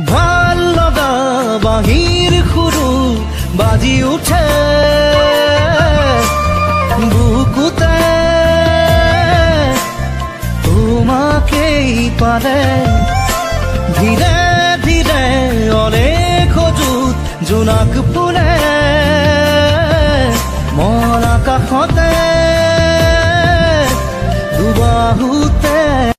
ভালো লগা বাঁহীৰ সুৰো বাজি উঠে বুকুতে। তোমাকেই পালে। ধীৰে ধীৰে অনেক সজুত জোনাক ফুলে। মন আকাশতে দুবাহুতে